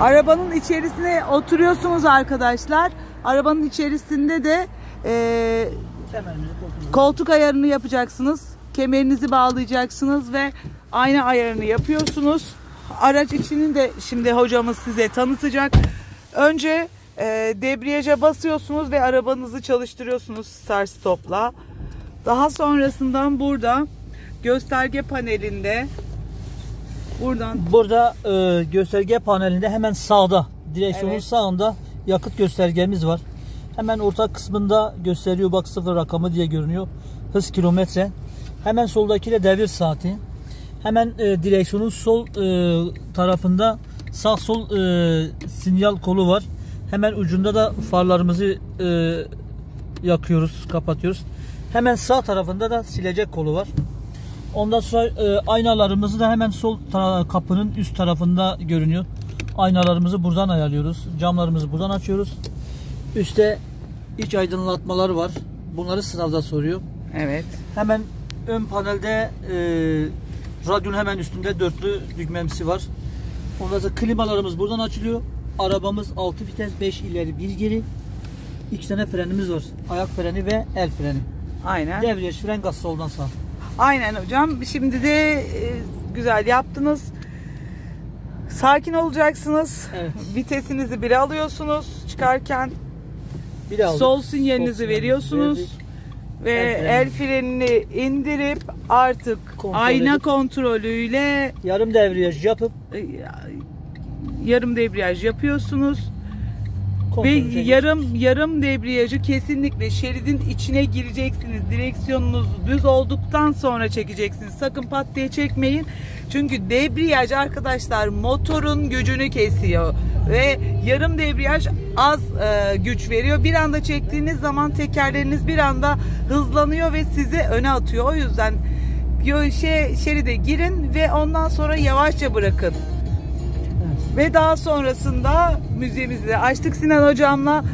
Arabanın içerisine oturuyorsunuz arkadaşlar. Arabanın içerisinde de e, koltuk ayarını yapacaksınız. Kemerinizi bağlayacaksınız ve ayna ayarını yapıyorsunuz. Araç içini de şimdi hocamız size tanıtacak. Önce e, debriyaja basıyorsunuz ve arabanızı çalıştırıyorsunuz start stopla. Daha sonrasından burada gösterge panelinde buradan Burada e, gösterge panelinde hemen sağda, direksiyonun Evet. sağında yakıt göstergemiz var. Hemen orta kısmında gösteriyor bak sıfır rakamı diye görünüyor. Hız kilometre. Hemen soldaki de devir saati. Hemen e, direksiyonun sol e, tarafında sağ sol e, sinyal kolu var. Hemen ucunda da farlarımızı e, yakıyoruz, kapatıyoruz. Hemen sağ tarafında da silecek kolu var. Ondan sonra e, aynalarımızı da hemen sol kapının üst tarafında görünüyor. Aynalarımızı buradan ayarlıyoruz. Camlarımızı buradan açıyoruz. Üste iç aydınlatmalar var. Bunları sınavda soruyor. evet Hemen ön panelde e, radyonun hemen üstünde dörtlü düğmemsi var. Ondan sonra klimalarımız buradan açılıyor. Arabamız 6 vites 5 ileri 1 geri. İki tane frenimiz var. Ayak freni ve el freni. aynen. Devriyaj fren gaz soldan sağ. Aynen hocam. Şimdi de e, güzel yaptınız. Sakin olacaksınız. Evet. Vitesinizi bir alıyorsunuz çıkarken. Bir de aldık. Sol sinyalinizi Sol veriyorsunuz. verdik. Ve El el frenini indirip artık Kontrol ayna edip- kontrolüyle Yarım devriyaj yapıp e, yarım debriyaj yapıyorsunuz. Ve yarım yarım debriyajı kesinlikle şeridin içine gireceksiniz. Direksiyonunuz düz olduktan sonra çekeceksiniz. Sakın pat diye çekmeyin. Çünkü debriyaj arkadaşlar motorun gücünü kesiyor ve yarım debriyaj az e, güç veriyor. Bir anda çektiğiniz zaman tekerleriniz bir anda hızlanıyor ve sizi öne atıyor. O yüzden şey, şeride girin ve ondan sonra yavaşça bırakın. Ve daha sonrasında müziğimizi de açtık Sinan hocamla.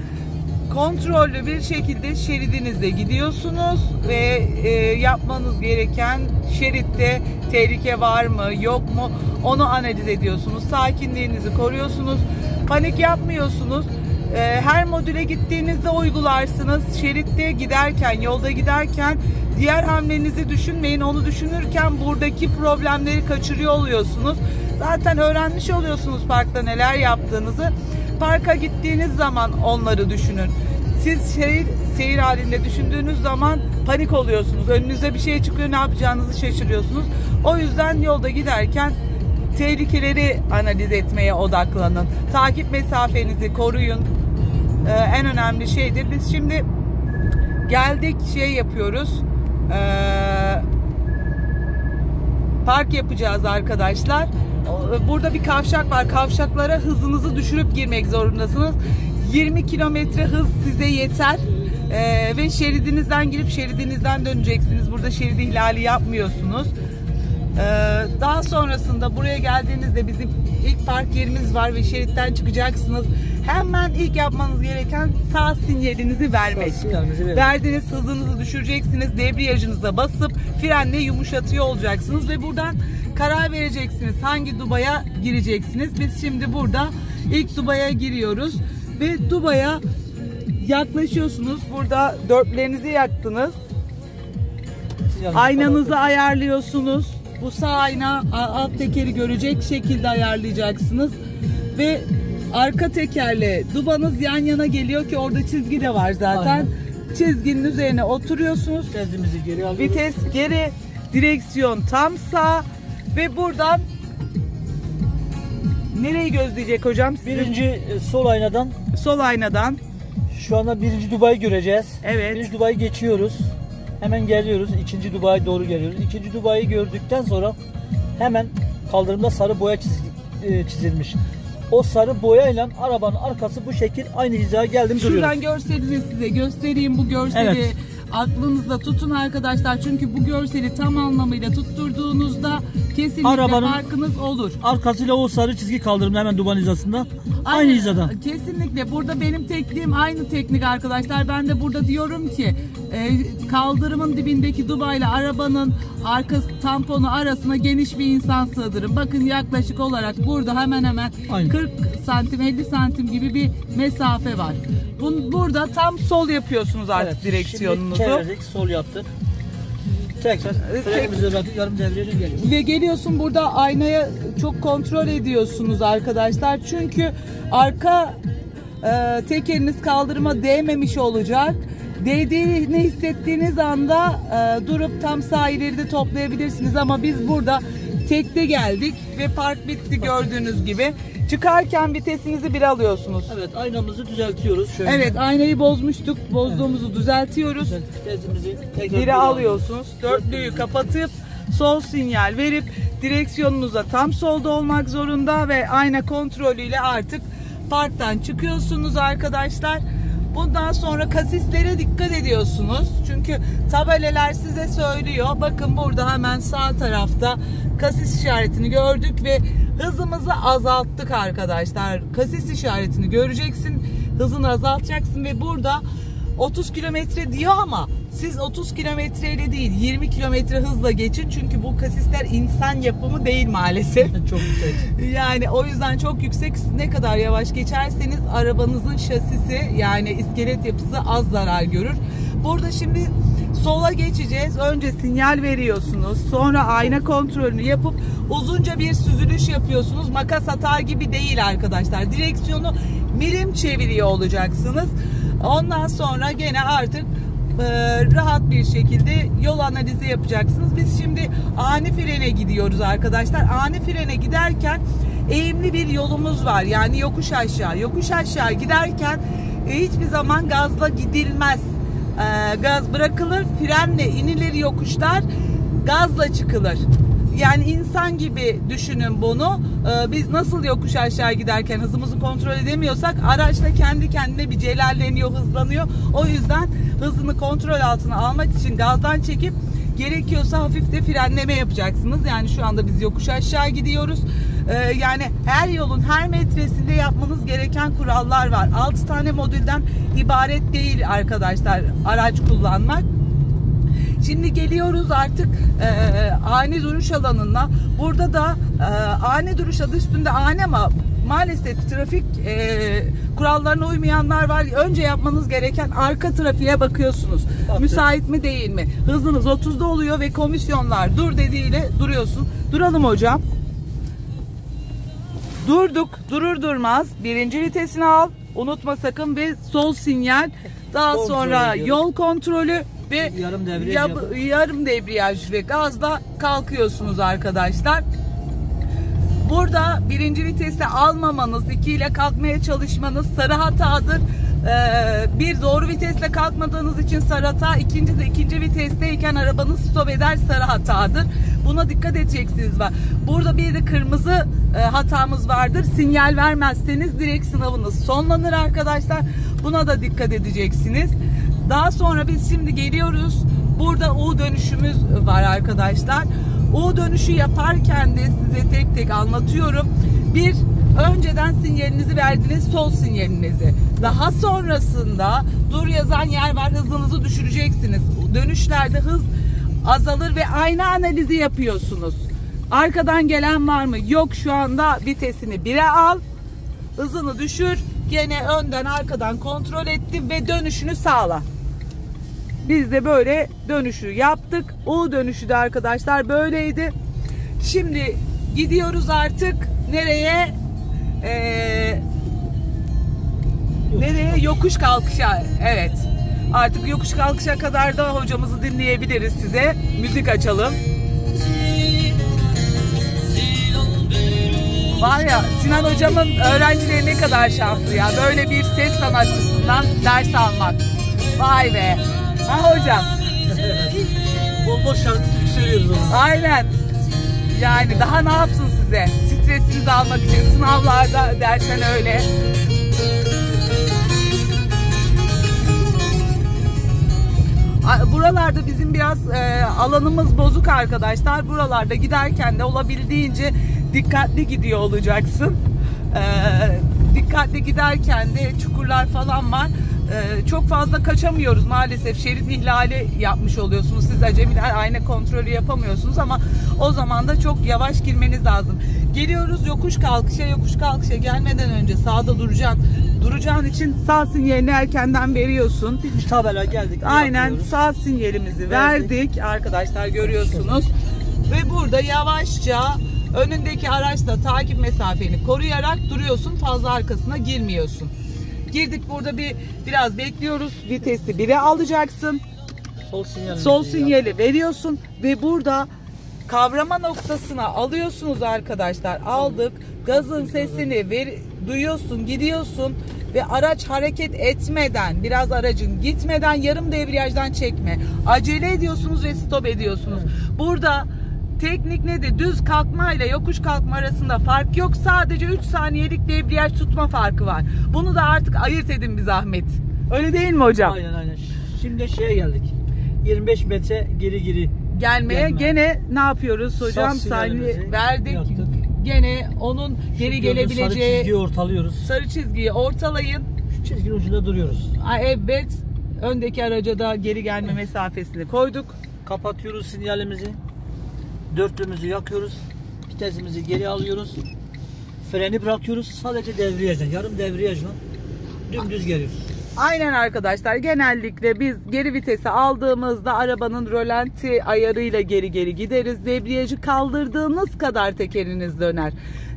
Kontrollü bir şekilde şeridinizde gidiyorsunuz ve e, yapmanız gereken şeritte tehlike var mı yok mu onu analiz ediyorsunuz. Sakinliğinizi koruyorsunuz. Panik yapmıyorsunuz. E, her modüle gittiğinizde uygularsınız. Şeritte giderken, yolda giderken diğer hamlenizi düşünmeyin. Onu düşünürken buradaki problemleri kaçırıyor oluyorsunuz. Zaten öğrenmiş oluyorsunuz parkta neler yaptığınızı. Parka gittiğiniz zaman onları düşünün. Siz seyir, seyir halinde düşündüğünüz zaman panik oluyorsunuz. Önünüze bir şey çıkıyor ne yapacağınızı şaşırıyorsunuz. O yüzden yolda giderken tehlikeleri analiz etmeye odaklanın. Takip mesafenizi koruyun. Ee, en önemli şeydir. Biz şimdi geldik şey yapıyoruz. Ee, park yapacağız arkadaşlar. Burada bir kavşak var. Kavşaklara hızınızı düşürüp girmek zorundasınız. 20 kilometre hız size yeter. Ee, ve şeridinizden girip şeridinizden döneceksiniz. Burada şerit ihlali yapmıyorsunuz. Ee, daha sonrasında buraya geldiğinizde bizim ilk park yerimiz var ve şeritten çıkacaksınız. Hemen ilk yapmanız gereken sağ sinyalinizi vermek. Sağ sinyalimizi verelim. Verdiğiniz hızınızı düşüreceksiniz. Debriyajınıza basıp frenle yumuşatıyor olacaksınız ve buradan karar vereceksiniz. Hangi dubaya gireceksiniz? Biz şimdi burada ilk dubaya giriyoruz ve dubaya yaklaşıyorsunuz. Burada dörtlerinizi yaktınız. Aynanızı ayarlıyorsunuz. Bu sağ ayna alt tekeri görecek şekilde ayarlayacaksınız. Ve arka tekerle dubanız yan yana geliyor ki orada çizgi de var zaten. Aynen. Çizginin üzerine oturuyorsunuz. Kendimizi geri alıyoruz. Vites geri, direksiyon tam sağ ve buradan nereyi gözleyecek hocam? Sizin Birinci e, sol aynadan sol aynadan. şu anda birinci Dubai'yi göreceğiz. Evet. Birinci Dubai'yi geçiyoruz. Hemen geliyoruz. ikinci Dubai'ye doğru geliyoruz. İkinci Dubai'yi gördükten sonra hemen kaldırımda sarı boya e, çizilmiş. O sarı boyayla arabanın arkası bu şekil aynı hizaya geldim duruyoruz. Şuradan görselini size göstereyim bu görseli. Evet. Aklınızda tutun arkadaşlar. Çünkü bu görseli tam anlamıyla tutturduğunuzda kesinlikle Arabanın- farkınız olur. Arkasıyla o sarı çizgi kaldırımda hemen duban hizasında. Aynı Aynen, hizada. Kesinlikle. Burada benim tekniğim aynı teknik arkadaşlar. Ben de burada diyorum ki e, kaldırımın dibindeki dubayla arabanın arka tamponu arasına geniş bir insan sığdırın. Bakın yaklaşık olarak burada hemen hemen Aynen. 40 santim 50 santim gibi bir mesafe var. Bun, burada tam sol yapıyorsunuz artık Evet, direksiyonunuzu. Çevirdik, sol yaptık. Tekrar tek- frenimizi bırakıp yarım devreyle geliyor. Ve geliyorsun burada aynaya çok kontrol ediyorsunuz arkadaşlar. Çünkü arka e, tekeriniz kaldırıma değmemiş olacak. Değdiğini hissettiğiniz anda e, durup tam sağ ileride toplayabilirsiniz. Ama biz burada tekte geldik ve park bitti gördüğünüz gibi. Çıkarken vitesinizi bir alıyorsunuz. Evet aynamızı düzeltiyoruz. Şöyle. Evet aynayı bozmuştuk. Bozduğumuzu düzeltiyoruz. Düzelttik, Tezimizi tekrar Biri alıyorsunuz. Dörtlüyü kapatıp sol sinyal verip direksiyonunuza tam solda olmak zorunda ve ayna kontrolüyle artık parktan çıkıyorsunuz arkadaşlar. Bundan sonra kasislere dikkat ediyorsunuz. Çünkü tabelalar size söylüyor. Bakın burada hemen sağ tarafta kasis işaretini gördük ve hızımızı azalttık arkadaşlar. Kasis işaretini göreceksin. Hızını azaltacaksın ve burada 30 kilometre diyor ama siz 30 kilometreyle değil 20 kilometre hızla geçin çünkü bu kasisler insan yapımı değil maalesef. Çok güzel. Yani o yüzden çok yüksek ne kadar yavaş geçerseniz arabanızın şasisi yani iskelet yapısı az zarar görür. Burada şimdi sola geçeceğiz. Önce sinyal veriyorsunuz. Sonra ayna kontrolünü yapıp uzunca bir süzülüş yapıyorsunuz. Makas atar gibi değil arkadaşlar. Direksiyonu milim çeviriyor olacaksınız. Ondan sonra gene artık rahat bir şekilde yol analizi yapacaksınız. Biz şimdi ani frene gidiyoruz arkadaşlar. Ani frene giderken eğimli bir yolumuz var. Yani yokuş aşağı. Yokuş aşağı giderken e, hiçbir zaman gazla gidilmez. E, gaz bırakılır, frenle inilir yokuşlar, gazla çıkılır. Yani insan gibi düşünün bunu. Ee, biz nasıl yokuş aşağı giderken hızımızı kontrol edemiyorsak araç da kendi kendine bir celalleniyor, hızlanıyor. O yüzden hızını kontrol altına almak için gazdan çekip gerekiyorsa hafif de frenleme yapacaksınız. Yani şu anda biz yokuş aşağı gidiyoruz. Ee, yani her yolun her metresinde yapmanız gereken kurallar var. 6 tane modülden ibaret değil arkadaşlar araç kullanmak. Şimdi geliyoruz artık e, ani duruş alanına. Burada da e, ani duruş adı üstünde ani ama maalesef trafik e, kurallarına uymayanlar var. Önce yapmanız gereken arka trafiğe bakıyorsunuz. Baktık. Müsait mi değil mi? Hızınız 30'da oluyor ve komisyonlar dur dediğiyle duruyorsun. Duralım hocam. Durduk. Durur durmaz birinci vitesini al. Unutma sakın ve sol sinyal. Daha sonra yol kontrolü ve Yarım devriyaj yap- yarım debriyaj ve gazla kalkıyorsunuz arkadaşlar. Burada birinci vitesi almamanız, iki ile kalkmaya çalışmanız sarı hatadır. Ee, bir doğru vitesle kalkmadığınız için sarı hata, ikinci de ikinci vitesteyken arabanız stop eder sarı hatadır. Buna dikkat edeceksiniz var. Burada bir de kırmızı e, hatamız vardır. Sinyal vermezseniz direkt sınavınız sonlanır arkadaşlar. Buna da dikkat edeceksiniz. Daha sonra biz şimdi geliyoruz. Burada U dönüşümüz var arkadaşlar. U dönüşü yaparken de size tek tek anlatıyorum. Bir, önceden sinyalinizi verdiniz, sol sinyalinizi. Daha sonrasında dur yazan yer var, hızınızı düşüreceksiniz. Dönüşlerde hız azalır ve ayna analizi yapıyorsunuz. Arkadan gelen var mı? Yok şu anda vitesini 1'e al. Hızını düşür. Gene önden arkadan kontrol ettim ve dönüşünü sağla. Biz de böyle dönüşü yaptık. U dönüşü de arkadaşlar böyleydi. Şimdi gidiyoruz artık nereye? Ee, nereye? Yokuş kalkışa. Evet. Artık yokuş kalkışa kadar da hocamızı dinleyebiliriz size. Müzik açalım. Var ya Sinan hocamın öğrencileri ne kadar şanslı ya. Böyle bir ses sanatçısından ders almak. Vay be. Ha hocam. Bol bol şarkı türkü söylüyoruz. Aynen. Yani daha ne yapsın size? Stresinizi almak için sınavlarda dersen öyle. Buralarda bizim biraz e, alanımız bozuk arkadaşlar. Buralarda giderken de olabildiğince dikkatli gidiyor olacaksın. E, dikkatli giderken de çukurlar falan var. E, çok fazla kaçamıyoruz maalesef. Şerit ihlali yapmış oluyorsunuz. Siz acemiler ayna kontrolü yapamıyorsunuz ama o zaman da çok yavaş girmeniz lazım. Geliyoruz yokuş kalkışa yokuş kalkışa gelmeden önce sağda duracaksın. Duracağın için sağ sinyalini erkenden veriyorsun. Bitmiş tabela geldik. Aynen yapıyoruz. sağ sinyalimizi Verdik. verdik. Arkadaşlar görüyorsunuz. Ve burada yavaşça önündeki araçla takip mesafeni koruyarak duruyorsun. Fazla arkasına girmiyorsun. Girdik burada bir biraz bekliyoruz. Vitesi 1'e alacaksın. Sol sinyal. Sol sinyali veriyorsun ve burada kavrama noktasına alıyorsunuz arkadaşlar. Aldık. Gazın sesini ver, duyuyorsun, gidiyorsun ve araç hareket etmeden, biraz aracın gitmeden yarım debriyajdan çekme. Acele ediyorsunuz ve stop ediyorsunuz. Burada teknik nedir? Düz kalkma ile yokuş kalkma arasında fark yok. Sadece 3 saniyelik debriyaj tutma farkı var. Bunu da artık ayırt edin bir zahmet. Öyle değil mi hocam? Aynen aynen. Şimdi şeye geldik. 25 metre geri geri. gelmeye Gelme. gene ne yapıyoruz hocam? Sinyalimizi verdik. yaptık. Gene onun geri Gördüğünüz Sarı gelebileceği çizgiyi ortalıyoruz. sarı çizgiyi ortalayın. Şu çizginin ucunda duruyoruz. Evet. Öndeki araca da geri gelme mesafesini koyduk. Kapatıyoruz sinyalimizi. Dörtlümüzü yakıyoruz. Vitesimizi geri alıyoruz. Freni bırakıyoruz. Sadece devriyajla, yarım devriyajla dümdüz geliyoruz. Aynen arkadaşlar genellikle biz geri vitesi aldığımızda arabanın rölanti ayarıyla geri geri gideriz. Debriyajı kaldırdığınız kadar tekeriniz döner.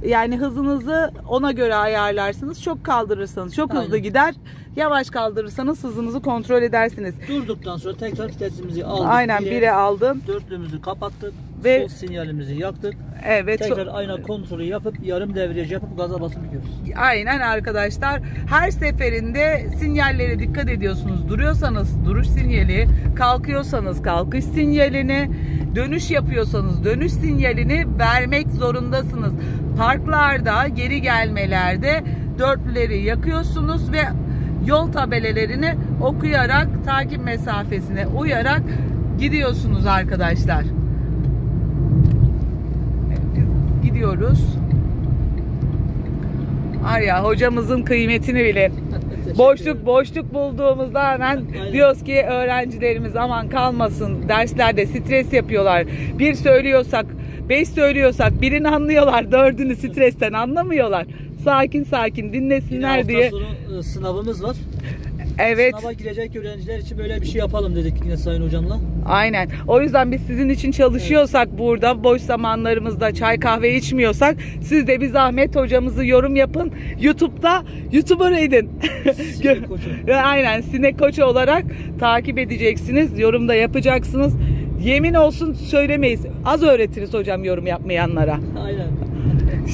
Yani hızınızı ona göre ayarlarsınız. Çok kaldırırsanız çok hızlı Aynen. gider. Yavaş kaldırırsanız hızınızı kontrol edersiniz. Durduktan sonra tekrar vitesimizi aldık. Aynen Bire, bire aldım. Dörtlüğümüzü kapattık. Ve- Sol sinyalimizi yaktık. Evet. Tekrar ayna kontrolü yapıp yarım devriyaj yapıp gaza basıp gidiyoruz. Aynen arkadaşlar. Her seferinde sinyallere dikkat ediyorsunuz. Duruyorsanız duruş sinyali, kalkıyorsanız kalkış sinyalini, dönüş yapıyorsanız dönüş sinyalini vermek zorundasınız. Parklarda, geri gelmelerde dörtlüleri yakıyorsunuz ve yol tabelelerini okuyarak, takip mesafesine uyarak gidiyorsunuz arkadaşlar. Evet, biz gidiyoruz. Var ya hocamızın kıymetini bilin. Boşluk boşluk bulduğumuzda hemen Aynen. diyoruz ki öğrencilerimiz aman kalmasın derslerde stres yapıyorlar. Bir söylüyorsak beş söylüyorsak birini anlıyorlar dördünü stresten anlamıyorlar. Sakin sakin Yine dinlesinler hafta diye. sonu e, sınavımız var. Evet Sınava girecek öğrenciler için böyle bir şey yapalım dedik yine Sayın Hocamla. aynen. O yüzden biz sizin için çalışıyorsak burada boş zamanlarımızda çay kahve içmiyorsak siz de bir zahmet hocamızı yorum yapın. YouTube'da YouTuber edin. Sinek koçu. Aynen sinek koçu olarak takip edeceksiniz. Yorumda yapacaksınız. Yemin olsun söylemeyiz. Az öğretiriz hocam yorum yapmayanlara. Aynen.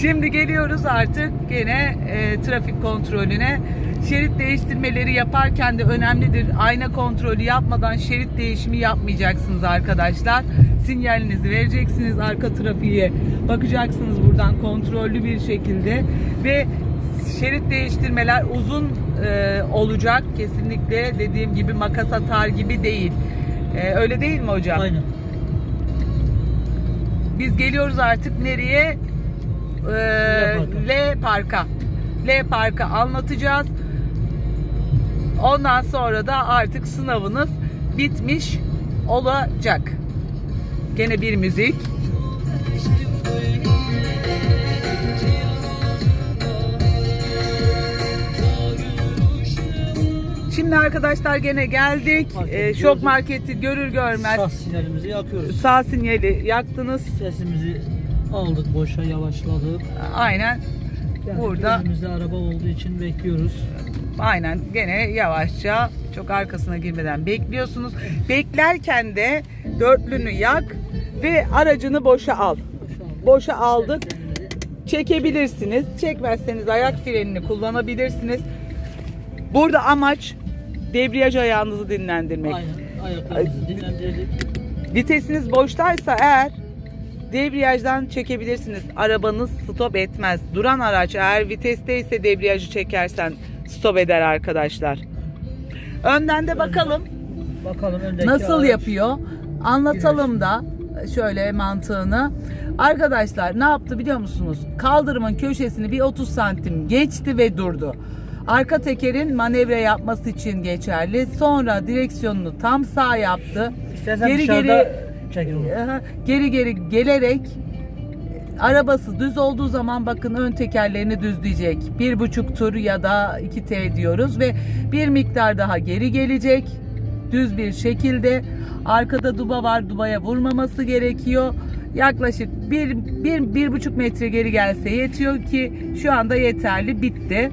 Şimdi geliyoruz artık gene e, trafik kontrolüne. Şerit değiştirmeleri yaparken de önemlidir. Ayna kontrolü yapmadan şerit değişimi yapmayacaksınız arkadaşlar. Sinyalinizi vereceksiniz arka trafiğe. Bakacaksınız buradan kontrollü bir şekilde ve şerit değiştirmeler uzun e, olacak. Kesinlikle dediğim gibi makas atar gibi değil. E, öyle değil mi hocam? Aynen. Biz geliyoruz artık nereye? Ee, L Park'a. L Park'a anlatacağız. Ondan sonra da artık sınavınız bitmiş olacak. Gene bir müzik. Şimdi arkadaşlar gene geldik. Market Ee, şok marketi görür görmez Sağ sinyalimizi yakıyoruz. sağ sinyali yaktınız. Sesimizi aldık boşa yavaşladık. Aynen. Yani Burada Önümüzde araba olduğu için bekliyoruz. Aynen gene yavaşça çok arkasına girmeden bekliyorsunuz. Beklerken de dörtlünü yak ve aracını boşa al. Boşa aldık. Çekebilirsiniz. Çekmezseniz ayak frenini kullanabilirsiniz. Burada amaç debriyaj ayağınızı dinlendirmek. Aynen. Ayaklarımızı dinlendirdik. Vitesiniz boştaysa eğer debriyajdan çekebilirsiniz. Arabanız stop etmez. Duran araç eğer vitesteyse debriyajı çekersen stop eder arkadaşlar. Önden de bakalım. Bakalım öndeki Nasıl araç. yapıyor? Anlatalım da şöyle mantığını. Arkadaşlar ne yaptı biliyor musunuz? Kaldırımın köşesini bir 30 santim geçti ve durdu. Arka tekerin manevra yapması için geçerli. Sonra direksiyonunu tam sağ yaptı. İstersen geri geri geri geri gelerek arabası düz olduğu zaman bakın ön tekerlerini düzleyecek. Bir buçuk tur ya da 2T diyoruz ve bir miktar daha geri gelecek. Düz bir şekilde. Arkada duba var. Dubaya vurmaması gerekiyor. Yaklaşık bir, bir, bir buçuk metre geri gelse yetiyor ki şu anda yeterli. Bitti.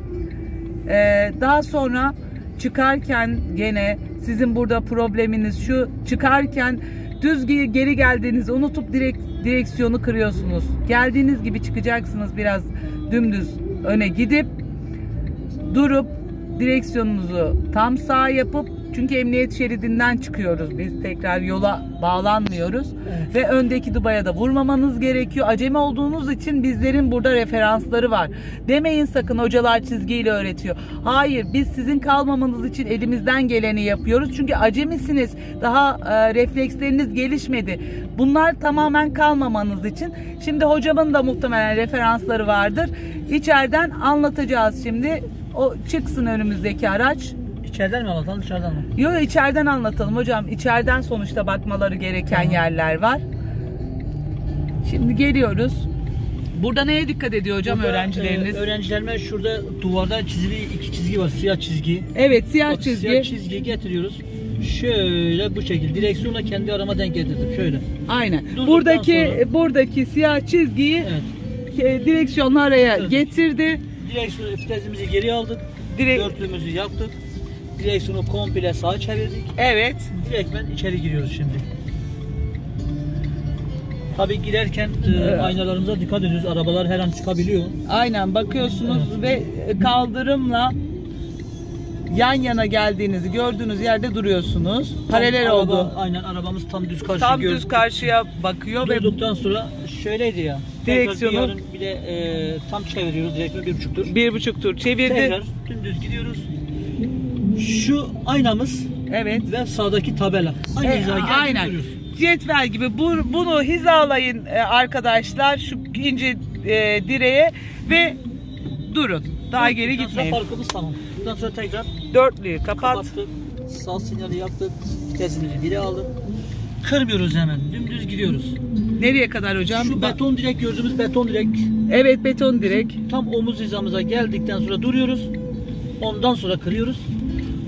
Ee, daha sonra çıkarken gene sizin burada probleminiz şu çıkarken düz ge- geri geldiğinizi unutup direkt direksiyonu kırıyorsunuz. Geldiğiniz gibi çıkacaksınız biraz dümdüz öne gidip durup direksiyonunuzu tam sağ yapıp çünkü emniyet şeridinden çıkıyoruz biz tekrar yola bağlanmıyoruz Evet. ve öndeki dubaya da vurmamanız gerekiyor. Acemi olduğunuz için bizlerin burada referansları var. Demeyin sakın hocalar çizgiyle öğretiyor. Hayır biz sizin kalmamanız için elimizden geleni yapıyoruz. Çünkü acemisiniz. Daha e, refleksleriniz gelişmedi. Bunlar tamamen kalmamanız için. Şimdi hocamın da muhtemelen referansları vardır. İçeriden anlatacağız şimdi. O çıksın önümüzdeki araç. İçeriden mi anlatalım dışarıdan mı? Yo içeriden anlatalım hocam. İçeriden sonuçta bakmaları gereken Tamam. yerler var. Şimdi geliyoruz. Burada neye dikkat ediyor hocam Burada, öğrencileriniz? e, öğrencilerime şurada duvarda çizili iki çizgi var. Siyah çizgi. evet siyah Bak, çizgi. Siyah çizgiyi getiriyoruz. Şöyle bu şekilde direksiyonla kendi arama denk getirdim. Şöyle. Aynen. Durduktan Buradaki sonra- buradaki siyah çizgiyi Evet. direksiyonla araya Evet. getirdi. Direksiyon vitesimizi geri aldık. Direkt Dörtlüğümüzü yaptık. Direksiyonu komple sağa çevirdik. evet. Direktmen içeri giriyoruz şimdi. Tabi girerken e, Evet. aynalarımıza dikkat ediyoruz. Arabalar her an çıkabiliyor. Aynen bakıyorsunuz ve kaldırımla yan yana geldiğinizi gördüğünüz yerde duruyorsunuz. Paralel Tam oldu. araba- aynen arabamız tam düz karşı Tam gör- düz karşıya bakıyor ve Durduktan sonra şöyleydi ya. Direksiyonu- bir bile e, tam çeviriyoruz. Direksiyon bir buçuktur. bir buçuk tur çevirdi. Tekrar dümdüz gidiyoruz. Şu aynamız Evet. ve sağdaki tabela. Aynı E, hizaya aynen. Cetvel gibi bu, bunu hizalayın e, arkadaşlar şu ince e, direğe ve durun. Daha geri Bundan sonra gitmeyin. Parkımız tamam. Bundan sonra tekrar Dörtlüyü kapat. kapattık. Sağ sinyali yaptık. Vitesimizi geri aldık. Kırmıyoruz hemen. Dümdüz gidiyoruz. Nereye kadar hocam? Şu beton direk gördüğümüz beton direk Evet beton direk. tam omuz hizamıza geldikten sonra duruyoruz. Ondan sonra kırıyoruz.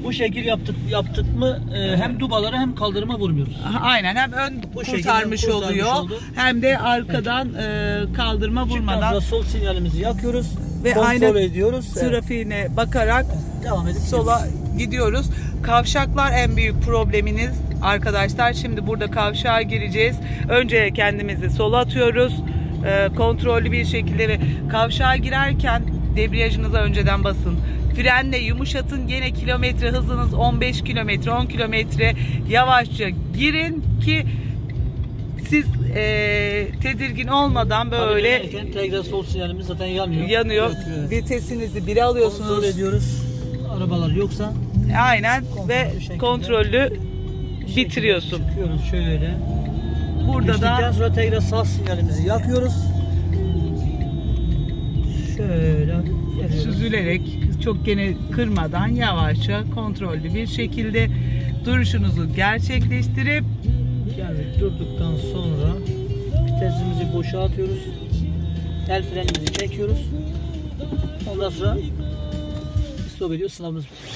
Bu şekil yaptık yaptık mı e, hem dubalara hem kaldırıma vurmuyoruz. Aynen hem ön Bu kurtarmış kurtarmış oluyor oldu. hem de arkadan e, kaldırma vurmadan sonra sol sinyalimizi yakıyoruz. Ve ayna ediyoruz. Evet. trafiğine bakarak Devam edip sola gidiyoruz. Kavşaklar en büyük probleminiz arkadaşlar. Şimdi burada kavşağa gireceğiz. Önce kendimizi sola atıyoruz. Ee, kontrollü bir şekilde ve kavşağa girerken debriyajınıza önceden basın. Frenle yumuşatın. Gene kilometre hızınız 15 kilometre 10 kilometre yavaşça girin ki siz e, tedirgin olmadan böyle tekrar sol sinyalimiz zaten yanıyor. yanıyor. Evet. Vitesinizi Kontrol alıyorsunuz. ediyoruz. Arabalar yoksa Aynen ve şekilde- kontrollü bitiriyorsun. Çıkıyoruz şöyle. Burada Geçtikten da sonra tekrar sağ sinyalimizi yakıyoruz. Şöyle geliyoruz. süzülerek çok gene kırmadan yavaşça kontrollü bir şekilde duruşunuzu gerçekleştirip Geldik durduktan sonra vitesimizi boşa atıyoruz. El frenimizi çekiyoruz. Ondan sonra stop ediyor sınavımız bitiyor.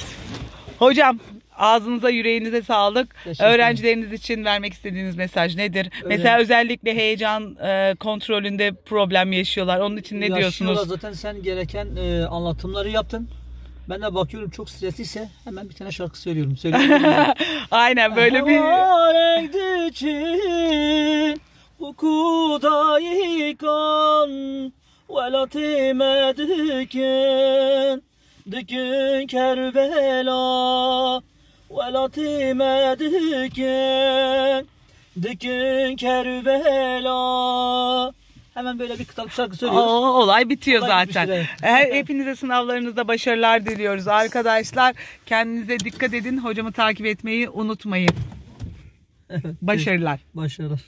hocam ağzınıza yüreğinize sağlık. Öğrencileriniz için vermek istediğiniz mesaj nedir? Öyle. Mesela özellikle heyecan e, kontrolünde problem yaşıyorlar. Onun için ne Yaşıyorlar diyorsunuz? zaten sen gereken e, anlatımları yaptın. Ben de bakıyorum çok stresliyse hemen bir tane şarkı söylüyorum. Söylüyorum. Aynen böyle bir Renk için bu kudayı kan velatime dikin dikin Kerbela velatime dikin dikin Kerbela Hemen böyle bir kıtalık şarkı söylüyoruz. Oo, olay bitiyor Olay zaten. bitmiştir, Her- Hepinize sınavlarınızda başarılar diliyoruz arkadaşlar. Kendinize dikkat edin. Hocamı takip etmeyi unutmayın. Başarılar. Başarılar.